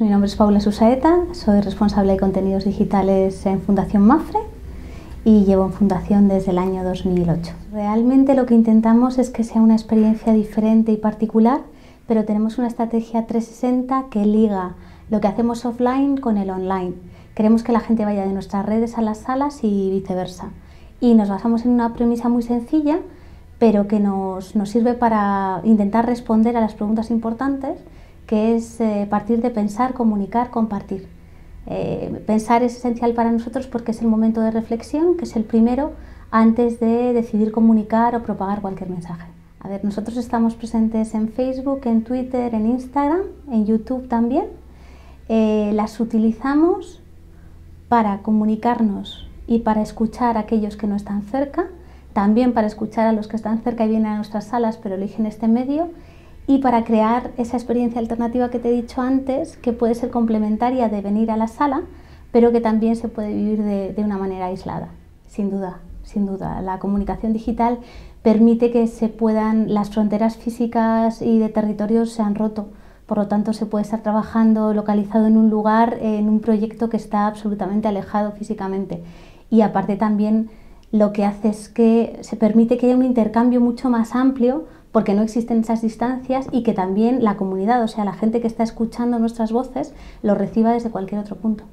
Mi nombre es Paula Susaeta, soy responsable de contenidos digitales en Fundación Mafre y llevo en Fundación desde el año 2008. Realmente lo que intentamos es que sea una experiencia diferente y particular, pero tenemos una estrategia 360 que liga lo que hacemos offline con el online. Queremos que la gente vaya de nuestras redes a las salas y viceversa. Y nos basamos en una premisa muy sencilla, pero que nos, sirve para intentar responder a las preguntas importantes, que es eh, partir de pensar, comunicar, compartir. Eh, pensar es esencial para nosotros porque es el momento de reflexión, que es el primero antes de decidir comunicar o propagar cualquier mensaje. A ver, nosotros estamos presentes en Facebook, en Twitter, en Instagram, en YouTube también. Eh, las utilizamos para comunicarnos y para escuchar a aquellos que no están cerca, también para escuchar a los que están cerca y vienen a nuestras salas pero eligen este medio y para crear esa experiencia alternativa que te he dicho antes, que puede ser complementaria de venir a la sala, pero que también se puede vivir de, de una manera aislada, sin duda, sin duda. La comunicación digital permite que se puedan, las fronteras físicas y de territorios se han roto por lo tanto, se puede estar trabajando localizado en un lugar, en un proyecto que está absolutamente alejado físicamente. Y aparte también lo que hace es que se permite que haya un intercambio mucho más amplio porque no existen esas distancias y que también la comunidad, o sea, la gente que está escuchando nuestras voces, lo reciba desde cualquier otro punto.